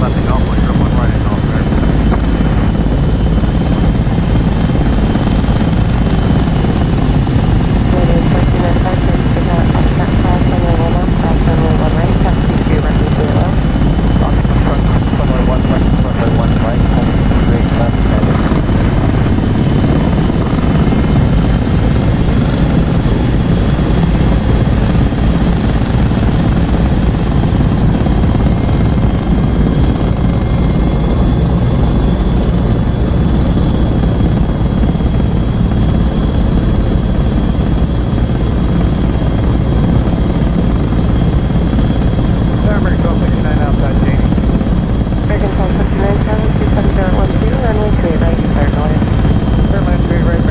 nothing else like Hotel 59 Tower, 270 at to runway 3 right, start noise. Airline 3 right,